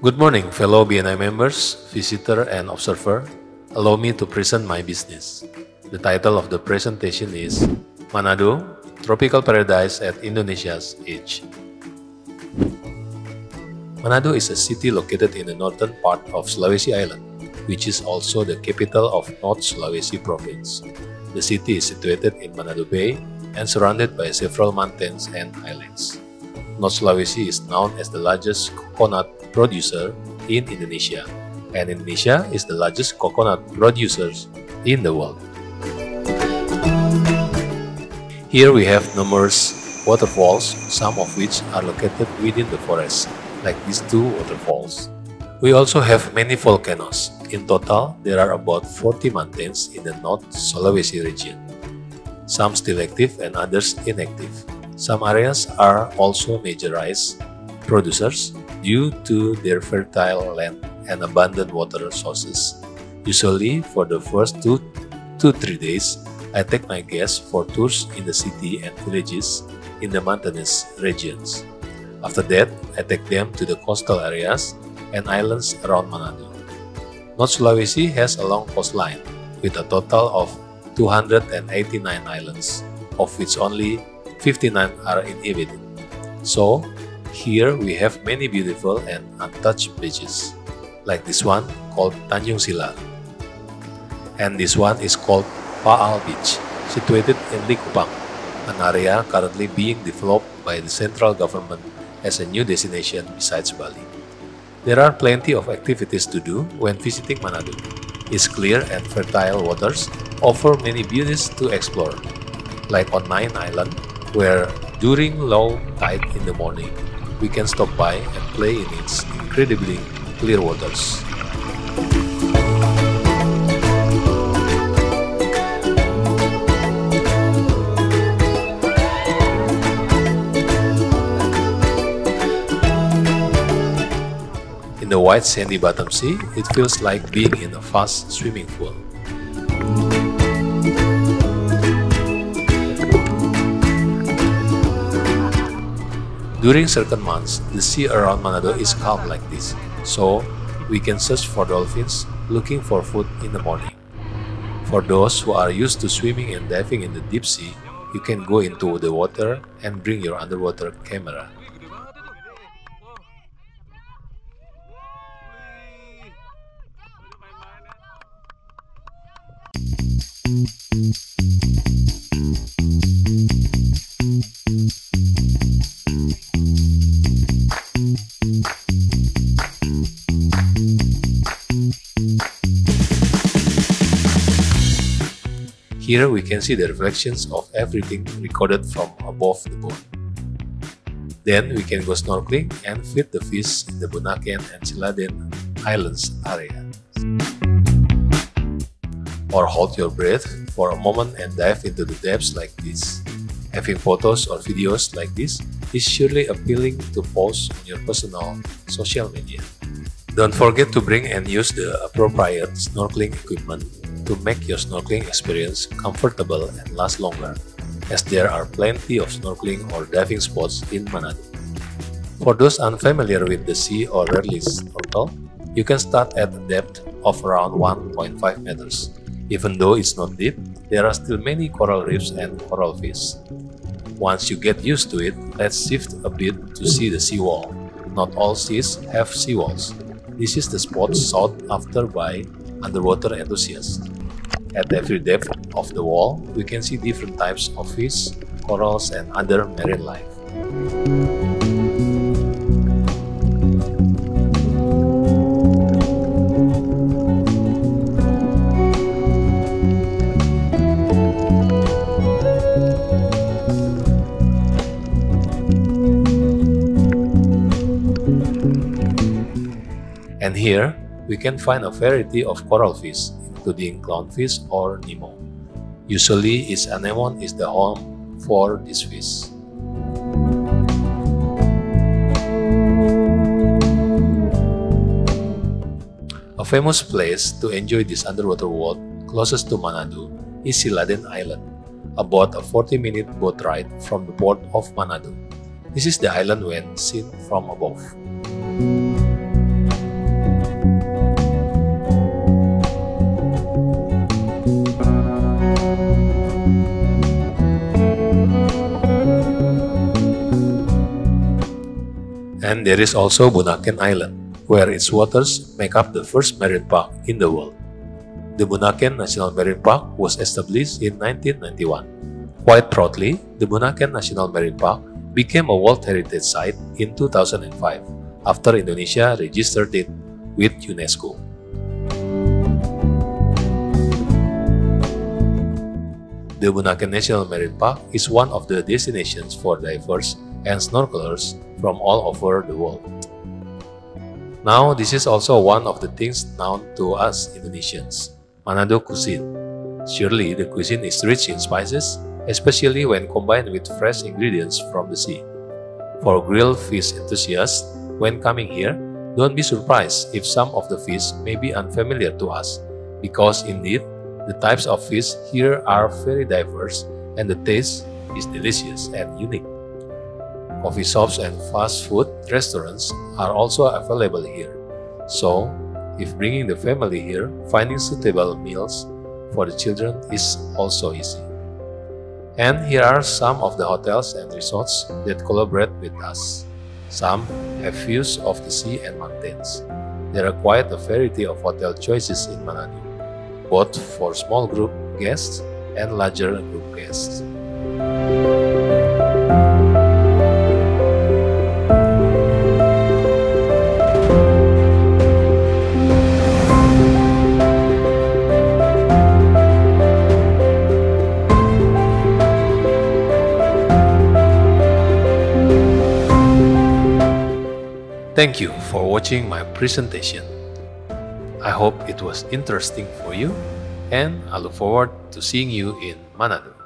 Good morning, fellow BNI members, visitor, and observer. Allow me to present my business. The title of the presentation is Manado, Tropical Paradise at Indonesia's Edge. Manado is a city located in the northern part of Sulawesi Island, which is also the capital of North Sulawesi province. The city is situated in Manado Bay and surrounded by several mountains and islands. North Sulawesi is known as the largest coconut producer in Indonesia, and Indonesia is the largest coconut producers in the world. Here we have numerous waterfalls, some of which are located within the forest, like these two waterfalls. We also have many volcanoes. In total, there are about 40 mountains in the North Sulawesi region. Some still active and others inactive. Some areas are also major rice producers due to their fertile land and abundant water sources. Usually, for the first two to three days, I take my guests for tours in the city and villages in the mountainous regions. After that, I take them to the coastal areas and islands around Manado. North Sulawesi has a long coastline with a total of 289 islands, of which only 59 are inhabited. So, here we have many beautiful and untouched beaches, like this one called Tanjung Silar. And this one is called Paal Beach, situated in Likupang, an area currently being developed by the central government as a new destination besides Bali. There are plenty of activities to do when visiting Manado. Its clear and fertile waters offer many beauties to explore, like on Nain Island, where during low tide in the morning, we can stop by and play in its incredibly clear waters. In the white sandy bottom sea, it feels like being in a fast swimming pool. During certain months, the sea around Manado is calm like this, so we can search for dolphins looking for food in the morning. For those who are used to swimming and diving in the deep sea, you can go into the water and bring your underwater camera. Here we can see the reflections of everything recorded from above the boat. Then we can go snorkeling and feed the fish in the Bunaken and Siladen Islands area. Or hold your breath for a moment and dive into the depths like this. Having photos or videos like this is surely appealing to post on your personal social media. Don't forget to bring and use the appropriate snorkeling equipment to make your snorkeling experience comfortable and last longer, as there are plenty of snorkeling or diving spots in Manado. For those unfamiliar with the sea or rarely snorkel, you can start at a depth of around 1.5 meters. Even though it's not deep, there are still many coral reefs and coral fish. Once you get used to it, let's shift a bit to see the seawall. Not all seas have seawalls. This is the spot sought after by underwater enthusiasts. At every depth of the wall, we can see different types of fish, corals, and other marine life. And here, we can find a variety of coral fish, including clownfish or Nemo. Usually, its anemone is the home for this fish. A famous place to enjoy this underwater world closest to Manado is Siladen Island, about a 40-minute boat ride from the port of Manado. This is the island when seen from above. And there is also Bunaken Island, where its waters make up the first marine park in the world. The Bunaken National Marine Park was established in 1991. Quite proudly, the Bunaken National Marine Park became a World Heritage Site in 2005 after Indonesia registered it with UNESCO. The Bunaken National Marine Park is one of the destinations for divers and snorkelers from all over the world. Now, this is also one of the things known to us Indonesians, Manado cuisine. Surely the cuisine is rich in spices, especially when combined with fresh ingredients from the sea. For grilled fish enthusiasts, when coming here, don't be surprised if some of the fish may be unfamiliar to us, because indeed, the types of fish here are very diverse and the taste is delicious and unique. Coffee shops and fast food restaurants are also available here. So, if bringing the family here, finding suitable meals for the children is also easy. And here are some of the hotels and resorts that collaborate with us. Some have views of the sea and mountains. There are quite a variety of hotel choices in Manado both for small group guests and larger group guests. Thank you for watching my presentation. I hope it was interesting for you and I look forward to seeing you in Manado.